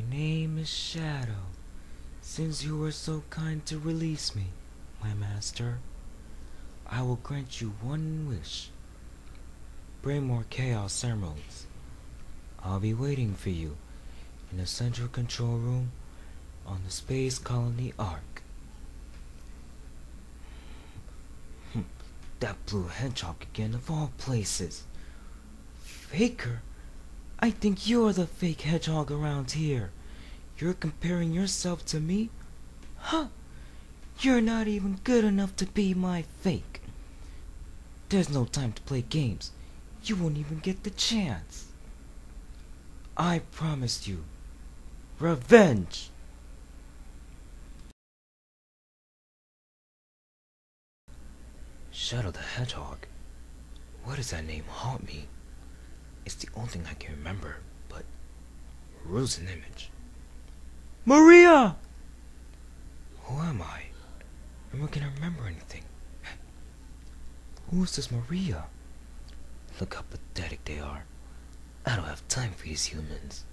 name is Shadow. Since you were so kind to release me, my master, I will grant you one wish. Bring more Chaos Emeralds. I'll be waiting for you in the central control room on the Space Colony Ark. Hmm, that blue hedgehog again of all places. Faker? I think you're the fake hedgehog around here. You're comparing yourself to me? Huh? You're not even good enough to be my fake. There's no time to play games. You won't even get the chance. I promised you. Revenge! Shadow the Hedgehog. What does that name haunt me? It's the only thing I can remember, but Rue's an image. Maria! Who am I? I'm not gonna remember anything. Who is this Maria? Look how pathetic they are. I don't have time for these humans.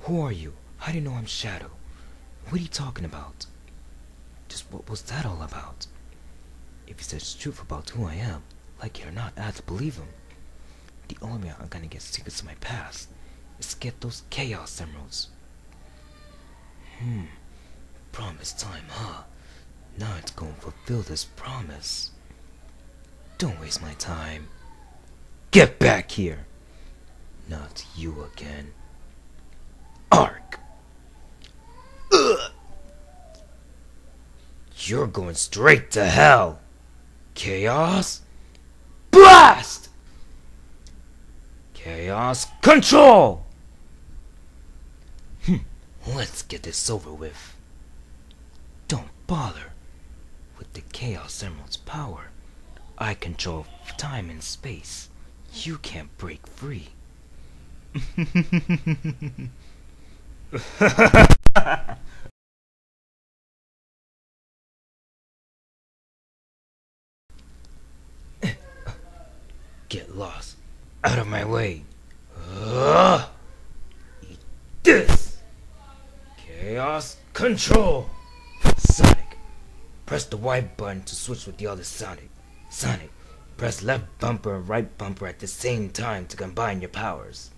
Who are you? How do you know I'm Shadow? What are you talking about? Just what was that all about? If he says the truth about who I am, like it or not, I have to believe him. The only way I'm gonna get secrets of my past is to get those Chaos Emeralds. Hmm. Promise time, huh? Now it's going to fulfill this promise. Don't waste my time. Get back here! Not you again. Ark! You're going straight to hell! Chaos? Blast! Chaos Control! Hm, let's get this over with. Don't bother. With the Chaos Emerald's power, I control time and space. You can't break free. Get lost. Out of my way. Eat this. Chaos Control. Sonic. Press the Y button to switch with the other Sonic. Sonic. Press left bumper and right bumper at the same time to combine your powers.